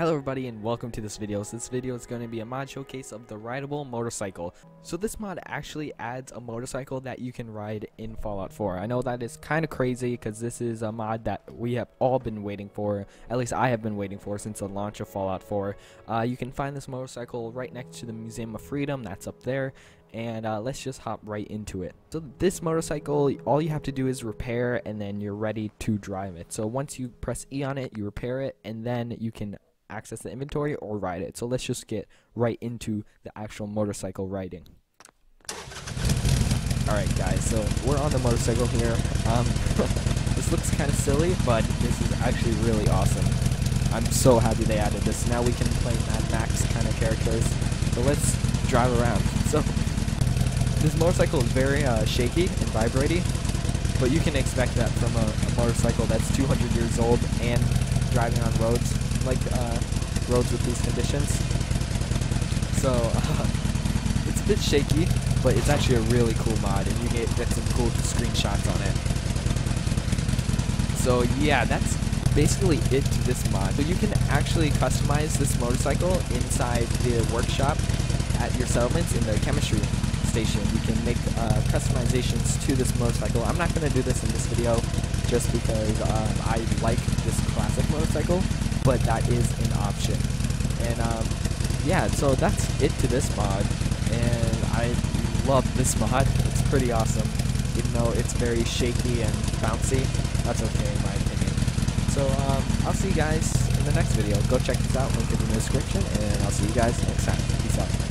Hello everybody and welcome to this video. So this video is going to be a mod showcase of the rideable motorcycle. So this mod actually adds a motorcycle that you can ride in Fallout 4. I know that is kind of crazy because this is a mod that we have all been waiting for. At least I have been waiting for since the launch of Fallout 4. Uh, you can find this motorcycle right next to the Museum of Freedom. That's up there and uh, let's just hop right into it. So this motorcycle, all you have to do is repair and then you're ready to drive it. So once you press E on it, you repair it and then you can access the inventory or ride it. So let's just get right into the actual motorcycle riding. Alright guys, so we're on the motorcycle here. Um, this looks kind of silly, but this is actually really awesome. I'm so happy they added this. Now we can play Mad Max kind of characters. So let's drive around. So this motorcycle is very uh, shaky and vibrating, but you can expect that from a, a motorcycle that's 200 years old and driving on roads like uh, roads with these conditions. So uh, it's a bit shaky, but it's actually a really cool mod, and you get, get some cool screenshots on it. So yeah, that's basically it to this mod. So you can actually customize this motorcycle inside the workshop at your settlements in the chemistry station. You can make uh, customizations to this motorcycle. I'm not going to do this in this video just because um, I like this classic motorcycle but that is an option. And um, yeah, so that's it to this mod, and I love this mod. It's pretty awesome, even though it's very shaky and bouncy. That's okay in my opinion. So um, I'll see you guys in the next video. Go check this out, link in the description, and I'll see you guys next time. Peace out.